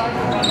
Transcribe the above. start